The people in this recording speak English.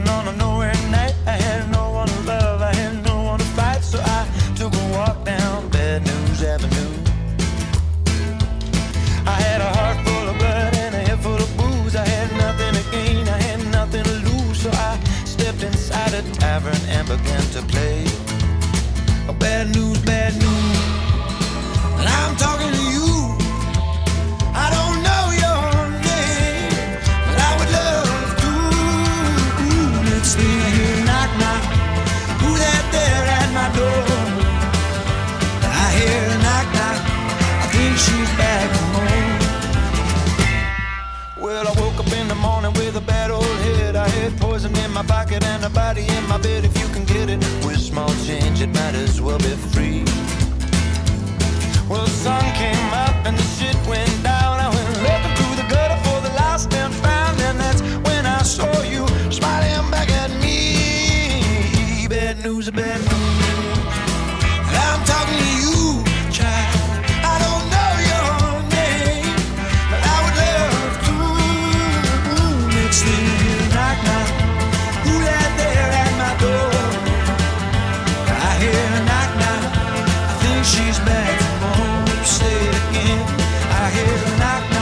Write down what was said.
nothing on a nowhere night. I had no one to love, I had no one to fight, so I took a walk down Bad News Avenue. I had a heart full of blood and a head full of booze. I had nothing to gain, I had nothing to lose, so I stepped inside a tavern and began to play. a bad news, bad news. Pocket and a body in my bed if you can get it. With small change, it might as well be free. Well, the sun came up and the shit went down. I went looking through the gutter for the lost and found, and that's when I saw you smiling back at me. Bad news, bad news. I hear the.